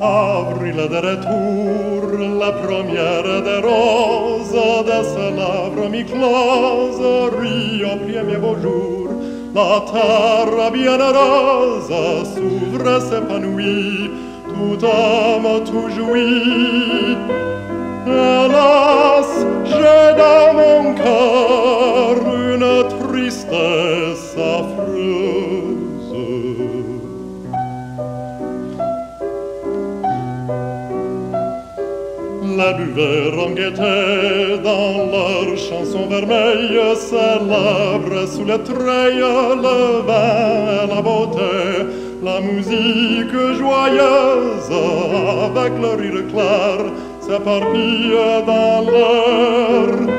Avril de retour, la première des roses, de ses lèvres mi-closes, rit au premier beau jour. La terre bien rose s'ouvre, s'épanouit, tout homme, tout jouit. Hélas, je treilles le vin la beauté, la musique joyeuse avec le rire clair s'éparpille dans l'air.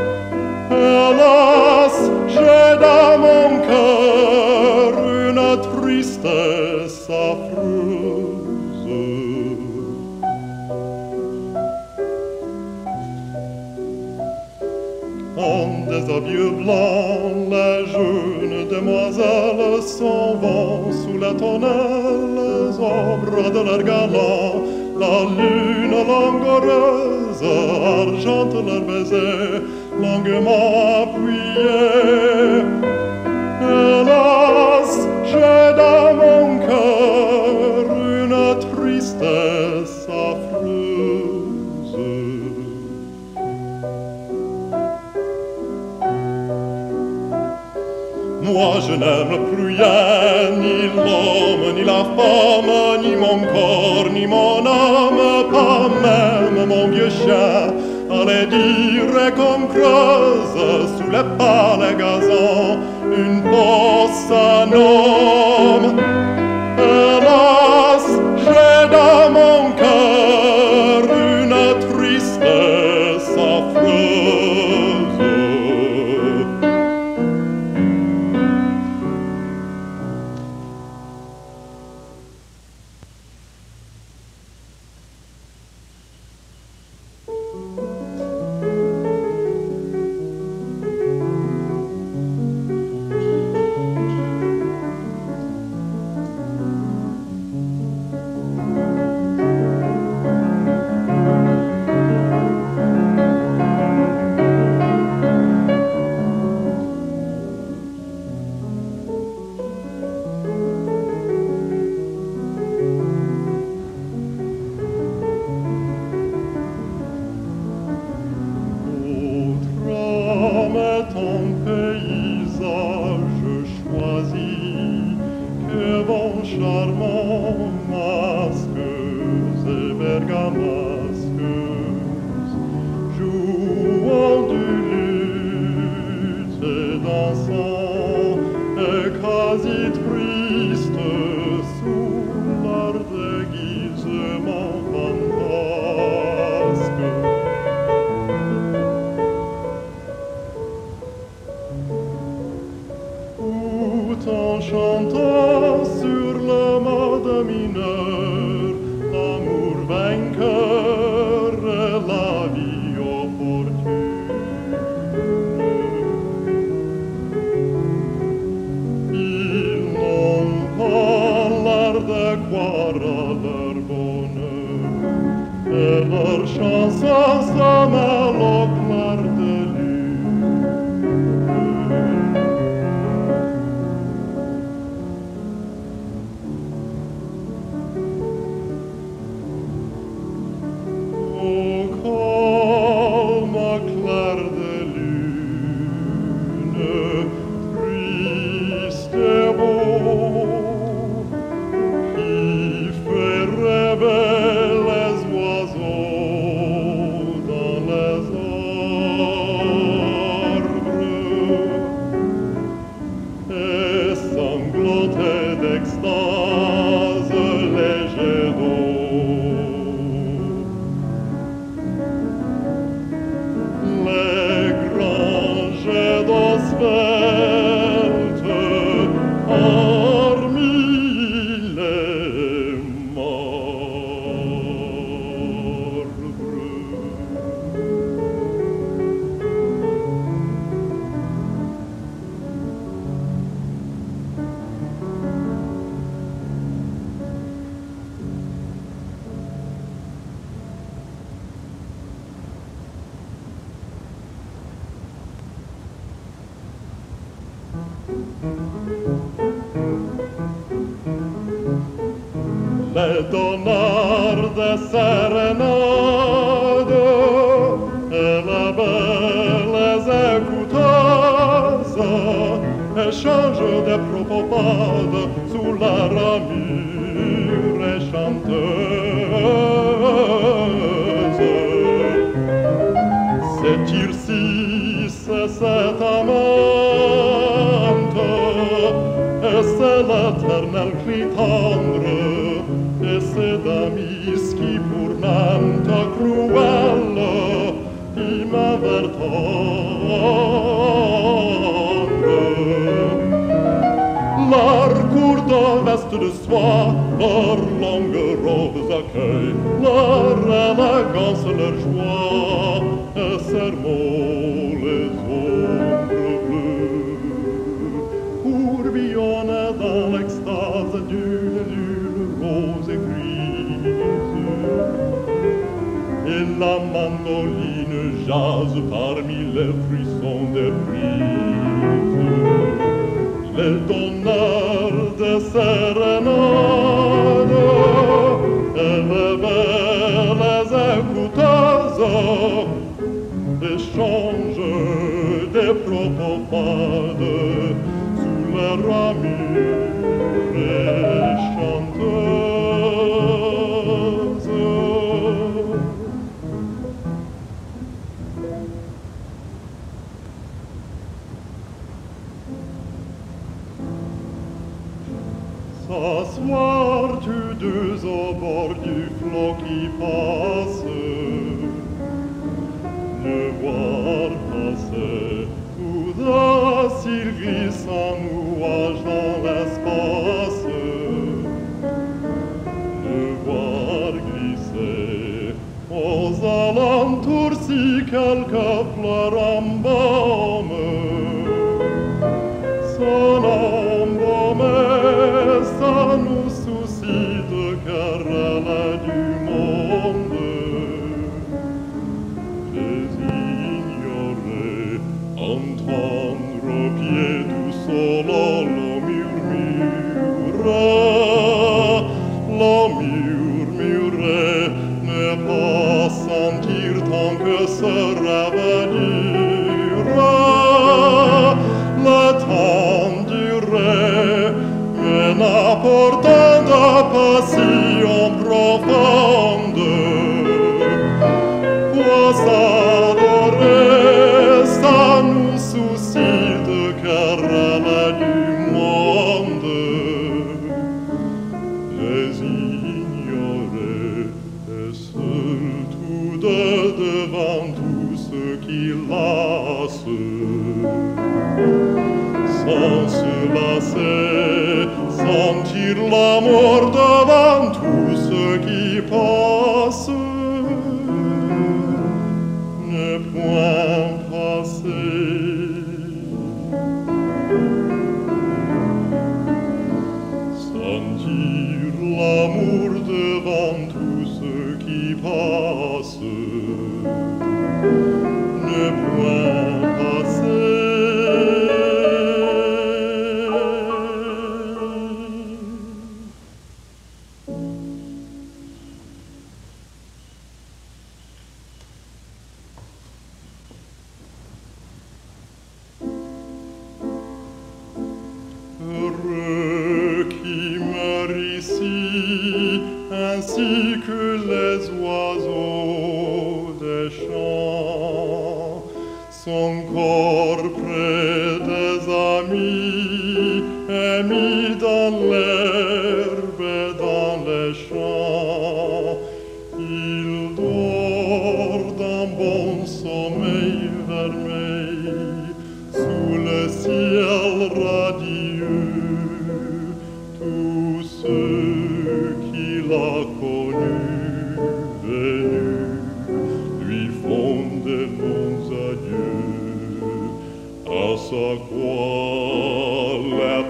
En déshabilleux blancs, les jeunes demoiselles s'en vont sous la tonnelle, ombres de leur galant, la lune langoureuse argente leur baiser, longuement appuyé. Hélas, j'ai dans mon cœur Moi je n'aime plus rien, ni l'homme, ni la femme, ni mon corps, ni mon âme, pas même mon vieux chien. Allez dire qu'on creuse sous les pâles gazons une fosse à the next star. donar de serenade e la belleza e échange de propopade sous la ramure chanteuse c'est irsi c'est cet amante et c'est l'éternel clitant tanto cruello di m'avertonde L'arcour de veste de soie, leur longue robe accueille la mandoline jase parmi les frissons des brises. Les donneurs de sérénades élevaient les écouteuses, échangent des propos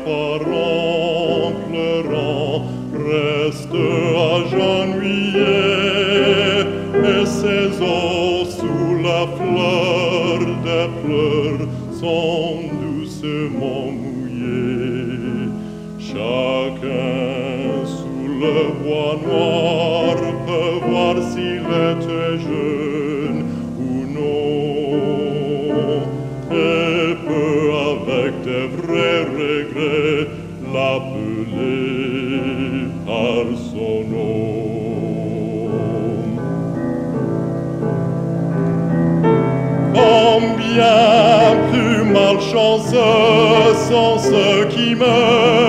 parents pleurant reste avec de vrais regrets, l'appeler par son nom. Combien plus malchanceux sont ceux qui meurent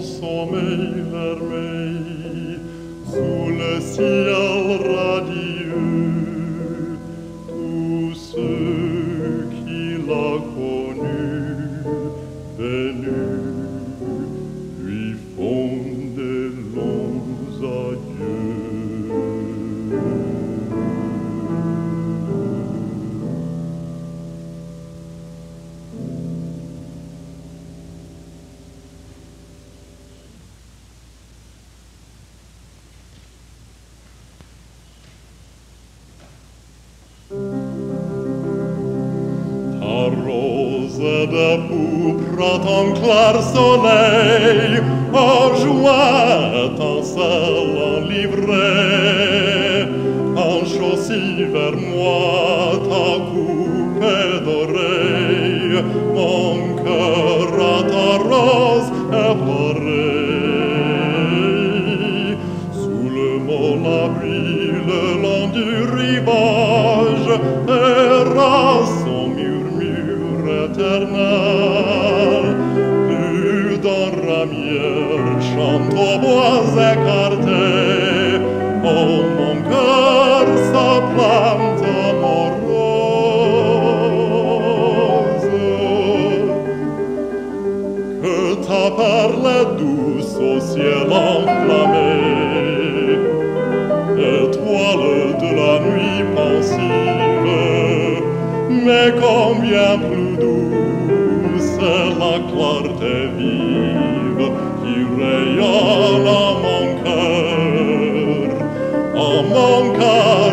sommeil vermeil sous le ciel Pousse de pourpre ton clair soleil, en joie ton seul en livrée, en vers moi ta coupe dorée, mon cœur. ciel enflammé, étoile de la nuit pensive, mais combien plus douce est la clarté vive qui rayonne à mon cœur, à mon cœur